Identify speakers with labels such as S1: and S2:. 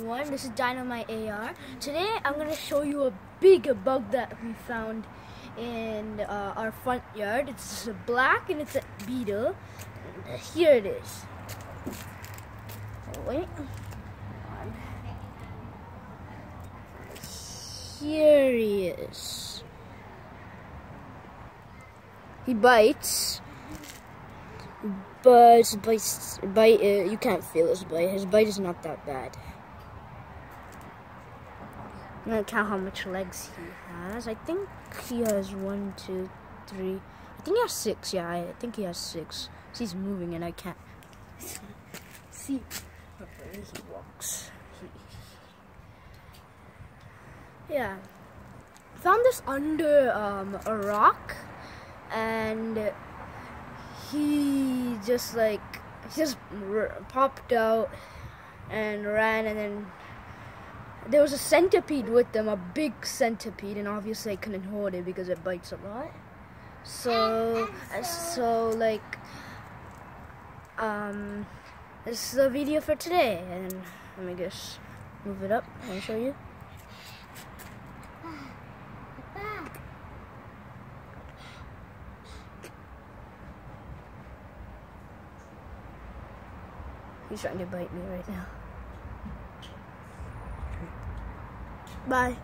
S1: everyone, this is Dynamite AR. Today I'm going to show you a big bug that we found in uh, our front yard. It's black and it's a beetle. Here it is. Oh, wait. Here he is. He bites but his bite, bite uh, you can't feel his bite. His bite is not that bad. I'm gonna count how much legs he has. I think he has one, two, three. I think he has six. Yeah, I think he has six. He's moving and I can't see where he walks. Yeah, found this under um, a rock and he just like he just popped out and ran and then there was a centipede with them a big centipede and obviously I couldn't hold it because it bites a lot. So so like um this is the video for today and let me just move it up. And show you. He's trying to bite me right now. Bye.